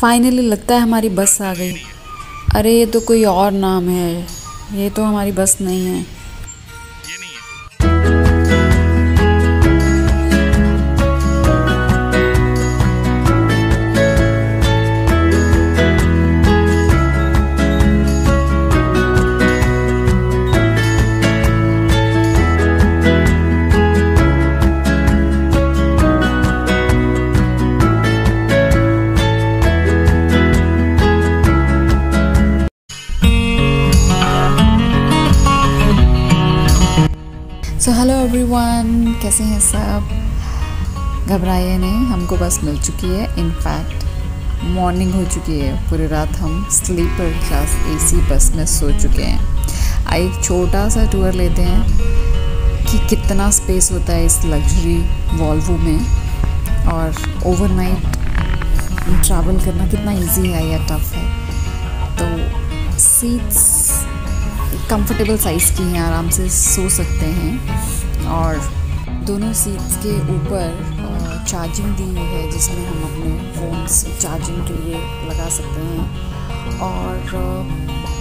Finally लगता है हमारी बस आ गई। अरे, ये तो कोई और नाम है। ये तो हमारी बस नहीं है। कैसे हैं सब। घबराइए नहीं, हमको बस मिल चुकी है। इनफैक्ट मॉर्निंग हो चुकी है। पूरी रात हम स्लीपर क्लास एसी बस में सो चुके हैं। आइए एक छोटा सा टूर लेते हैं कि कितना स्पेस होता है इस लग्जरी वॉल्वो में। और ओवरनाइट ट्रैवल करना कितना इजी है या टफ है। तो सीट्स कंफर्टेबल साइज़ की हैं, आराम से सो सकते हैं। और दोनों सीट्स के ऊपर चार्जिंग दी हुई है, जिसमें हम अपने फ़ोन चार्जिंग के लिए लगा सकते हैं। और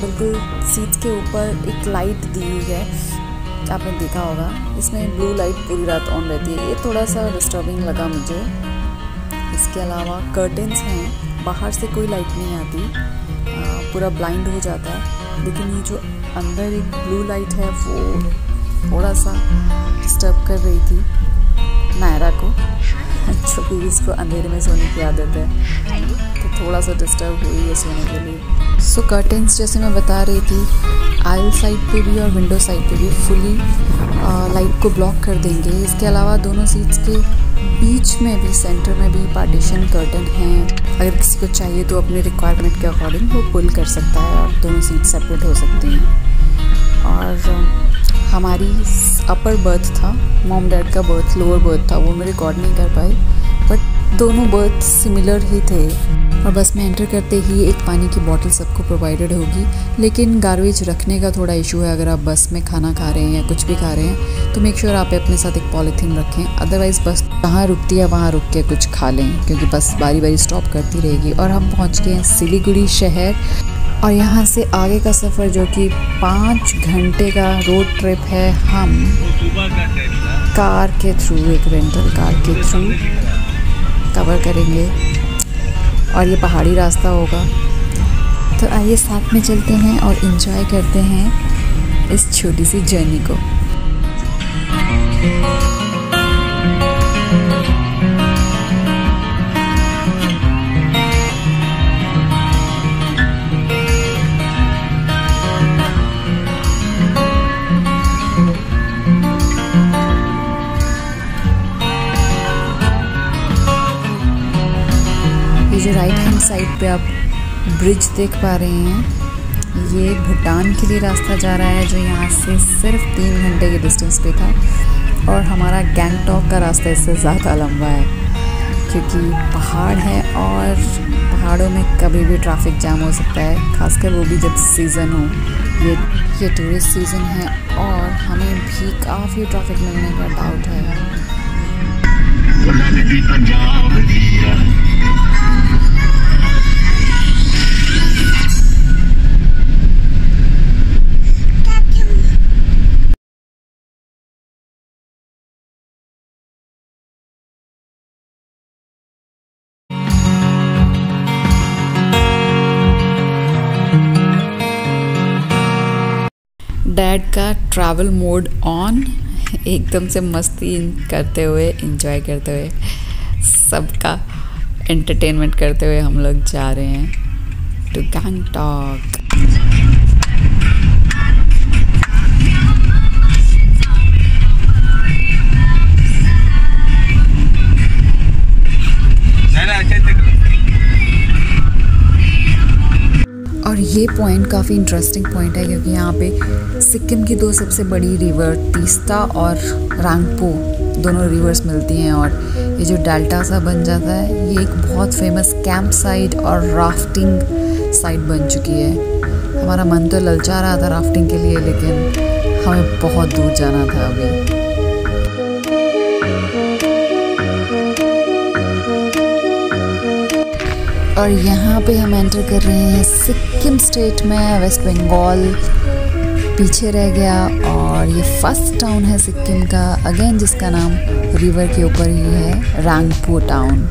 बिल्कुल सीट्स के ऊपर एक लाइट दी हुई है। आपने देखा होगा, इसमें ब्लू लाइट पूरी रात ऑन रहती है। ये थोड़ा सा डिस्टर्बिंग लगा मुझे। इसके अलावा कर्टन्स हैं, बाहर से कोई लाइट नहीं आती। पूरा ब्लाइंड हो जाता है। लेकिन ये जो अंदर एक ब्लू लाइट है, वो थोड़ा सा डिस्टर्ब कर रही थी नायरा को। जो भी इसको अंधेरे में सोने की आदत है। तो थोड़ा सा डिस्टर्ब हुई है सोने के लिए। सो कर्टन्स जैसे मैं बता रही थी आयल साइड पे भी और विंडो साइड पे भी फुली लाइट को ब्लॉक कर देंगे। इसके अलावा दोनों सीट्स के बीच में भी सेंटर में भी पार्टीशन कर्टन हैं। अगर किसी को चाहिए तो अपने रिक्वायरमेंट के अकॉर्डिंग वो पुल कर सकता है और दोनों सीट सेपरेट हो सकती हैं। और हमारी अपर बर्थ था मॉम डैड का बर्थ लोअर बर्थ था, वो मैं रिकॉर्ड नहीं कर पाई बट दोनों बर्थ सिमिलर ही थे। और बस में एंटर करते ही एक पानी की बोतल सबको प्रोवाइडेड होगी। लेकिन गार्बेज रखने का थोड़ा इशू है। अगर आप बस में खाना खा रहे हैं या कुछ भी खा रहे हैं तो मेक श्योर आप अपने साथ एक पॉलीथीन रखें। अदरवाइज़ बस जहाँ रुकती है, वहाँ रुक के कुछ खा लें। क्योंकि बस बारी बारी स्टॉप करती रहेगी। और हम पहुँच गए हैं सिलीगुड़ी शहर। और यहाँ से आगे का सफ़र जो कि पाँच घंटे का रोड ट्रिप है, हम कार के थ्रू एक रेंटल कार के थ्रू कवर करेंगे और ये पहाड़ी रास्ता होगा। तो आइए साथ में चलते हैं और इन्जॉय करते हैं इस छोटी सी जर्नी को। पे आप ब्रिज देख पा रहे हैं। ये भूटान के लिए रास्ता जा रहा है, जो यहाँ से सिर्फ़ तीन घंटे के डिस्टेंस पे था। और हमारा गैंगटॉक का रास्ता इससे ज़्यादा लंबा है, क्योंकि पहाड़ है और पहाड़ों में कभी भी ट्रैफ़िक जाम हो सकता है, खासकर वो भी जब सीज़न हो। ये ये टूरिस्ट सीज़न है और हमें भी काफ़ी ट्रैफ़िक मिलने का डाउट है। डैड का ट्रैवल मोड ऑन एकदम से मस्ती करते हुए इंजॉय करते हुए, सबका एंटरटेनमेंट करते हुए हम लोग जा रहे हैं टू गैंगटॉक और ये पॉइंट काफ़ी इंटरेस्टिंग पॉइंट है क्योंकि यहाँ पे सिक्किम की दो सबसे बड़ी रिवर तीस्ता और रांगपो, दोनों रिवर्स मिलती हैं और ये जो डेल्टा सा बन जाता है, ये एक बहुत फ़ेमस कैंप साइट और राफ्टिंग साइट बन चुकी है। हमारा मन तो ललचा रहा था राफ्टिंग के लिए, लेकिन हमें बहुत दूर जाना था अभी। और यहाँ पे हम एंटर कर रहे हैं सिक्किम स्टेट में वेस्ट बंगाल पीछे रह गया और ये फ़र्स्ट टाउन है सिक्किम का अगेन जिसका नाम रिवर के ऊपर ही है रंगपुर टाउन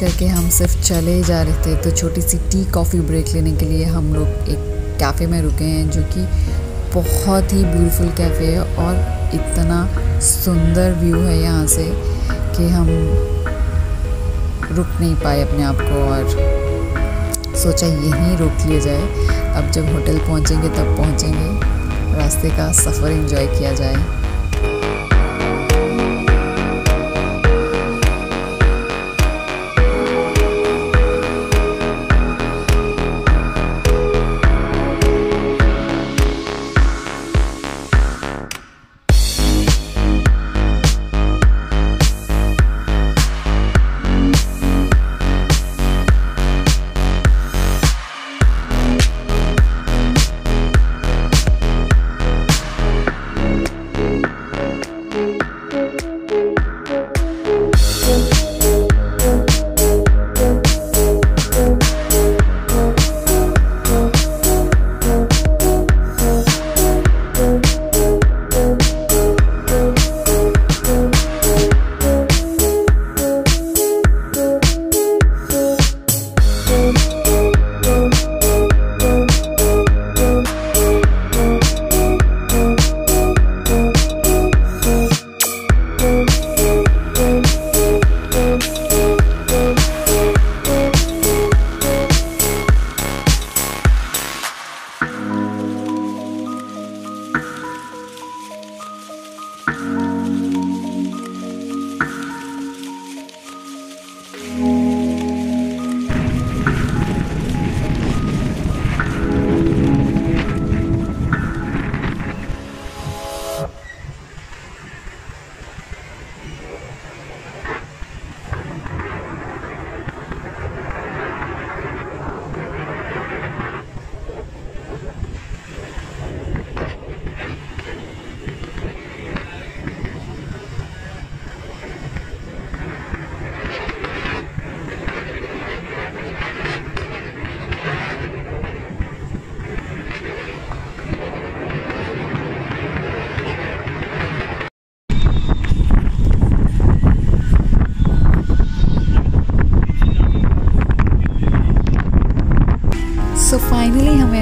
करके हम सिर्फ़ चले जा रहे थे तो छोटी सी टी कॉफ़ी ब्रेक लेने के लिए हम लोग एक कैफ़े में रुके हैं, जो कि बहुत ही ब्यूटीफुल कैफ़े है और इतना सुंदर व्यू है यहाँ से कि हम रुक नहीं पाए अपने आप को और सोचा यहीं रोक लिया जाए। अब जब होटल पहुँचेंगे तब पहुँचेंगे, रास्ते का सफ़र एंजॉय किया जाए।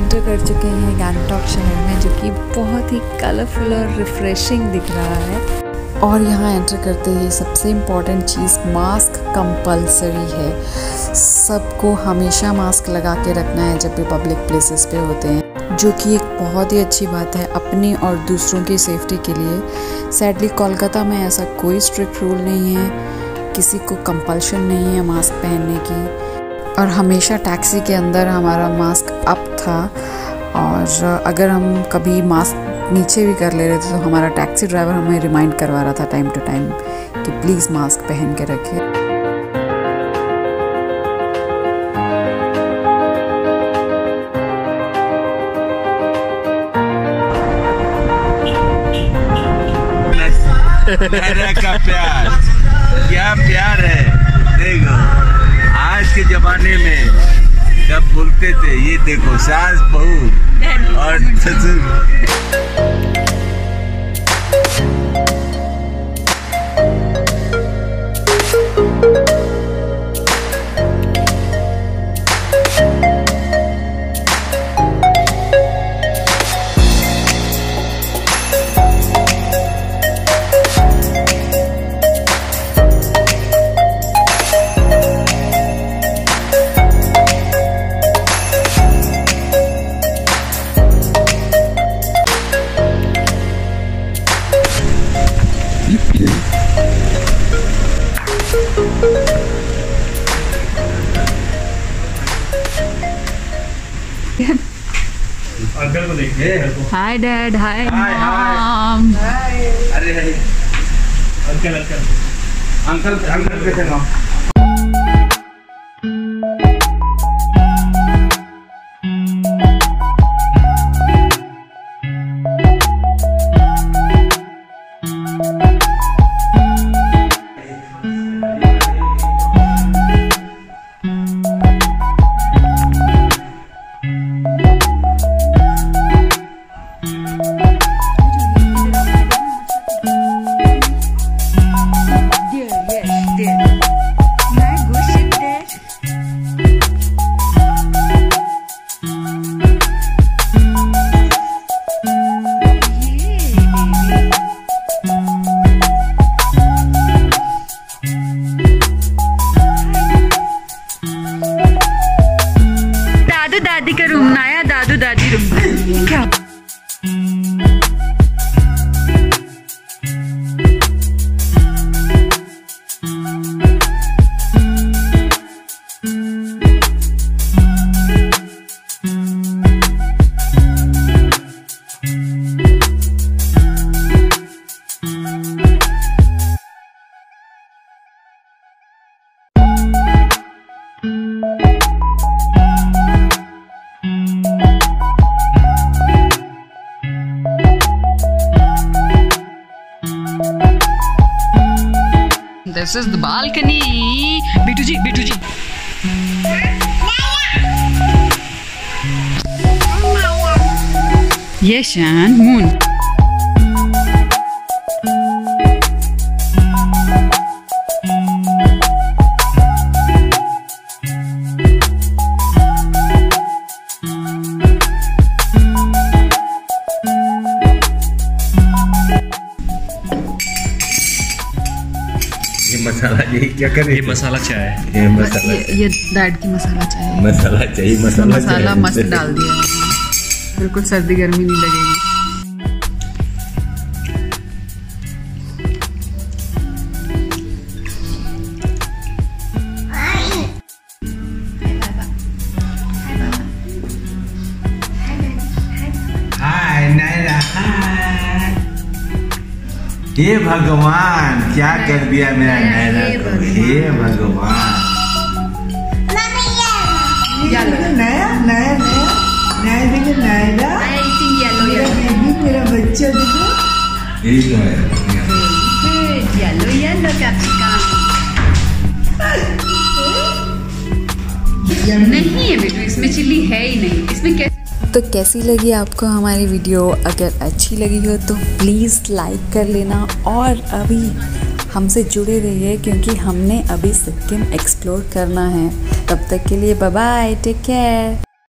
एंटर कर चुके हैं गैंगटॉक शहर में, जो कि बहुत ही कलरफुल और रिफ्रेशिंग दिख रहा है। और यहाँ एंटर करते ही सबसे इंपॉर्टेंट चीज़ मास्क कंपलसरी है। सबको हमेशा मास्क लगा के रखना है जब भी पब्लिक प्लेसेस पे होते हैं, जो कि एक बहुत ही अच्छी बात है अपनी और दूसरों की सेफ्टी के लिए। सैडली कोलकाता में ऐसा कोई स्ट्रिक्ट रूल नहीं है, किसी को कंपल्शन नहीं है मास्क पहनने की। और हमेशा टैक्सी के अंदर हमारा मास्क अप था। और अगर हम कभी मास्क नीचे भी कर ले रहे थे तो हमारा टैक्सी ड्राइवर हमें रिमाइंड करवा रहा था टाइम टू टाइम कि प्लीज़ मास्क पहन के रखिए। का प्यार। क्या प्यार है? देखो। आज के जमाने में जब बोलते थे ये देखो सास बहू और ससुर। अंकल को देखिए हाय डैड हाय. मॉम अरे अंकल अंकल। अंकल अंकल कैसे this is the balcony Bittu ji Bittu ji ये शान मून क्या कर ये मसाला चाय है। ये मसाला ये ये डैड की मसाला चाय है। मसाला चाहिए मसाला मसाला मस्त डाल दिया। बिल्कुल सर्दी गर्मी नहीं लगेगी। हे भगवान क्या कर दिया मेरा नायरा को? हे भगवान। नया नया नया नया देखो मेरा बच्चा देखो। यही तो है येलो येलो कैप्सिकम नहीं है बेटू इसमें चिल्ली है ही नहीं। इसमें कैसे तो कैसी लगी आपको हमारी वीडियो? अगर अच्छी लगी हो तो प्लीज़ लाइक कर लेना और अभी हमसे जुड़े रहिए क्योंकि हमने अभी सिक्किम एक्सप्लोर करना है। तब तक के लिए बाय टेक केयर